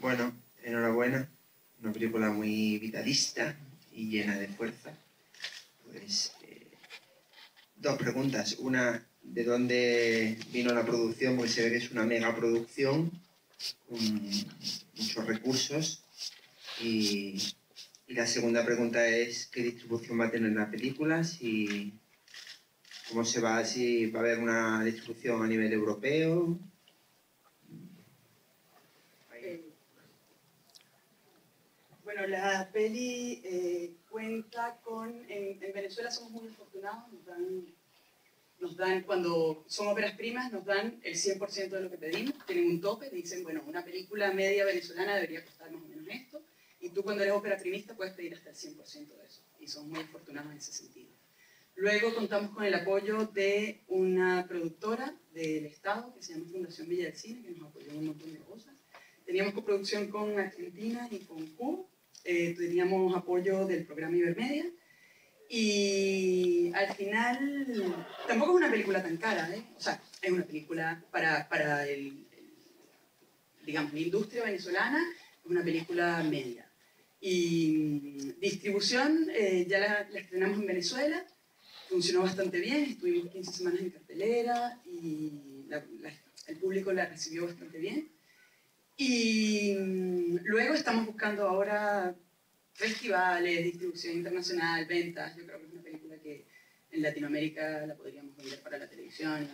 Bueno, enhorabuena. Una película muy vitalista y llena de fuerza. Pues eh, dos preguntas. Una, ¿de dónde vino la producción? Porque se ve que es una mega producción con muchos recursos. Y, la segunda pregunta es, ¿qué distribución va a tener la película? Si, ¿Cómo se va? Si va a haber una distribución a nivel europeo. Bueno, la peli eh, cuenta con, en, Venezuela somos muy afortunados, nos dan, cuando son óperas primas, nos dan el 100% de lo que pedimos, tienen un tope, dicen, bueno, una película media venezolana debería costar más o menos esto, y tú cuando eres ópera primista puedes pedir hasta el 100% de eso, y somos muy afortunados en ese sentido. Luego contamos con el apoyo de una productora del Estado que se llama Fundación Villa del Cine, que nos apoyó en un montón de cosas. Teníamos coproducción con Argentina y con Cuba eh, teníamos apoyo del programa Ibermedia. Y al final, tampoco es una película tan cara, ¿eh? O sea, es una película para, para el, digamos, la industria venezolana, es una película media. Y mm, distribución, eh, ya la, estrenamos en Venezuela, funcionó bastante bien, estuvimos 15 semanas en cartelera y el público la recibió bastante bien. Y mm, luego estamos buscando ahora festivales, distribución internacional, ventas. Yo creo que es una película que en Latinoamérica la podríamos vender para la televisión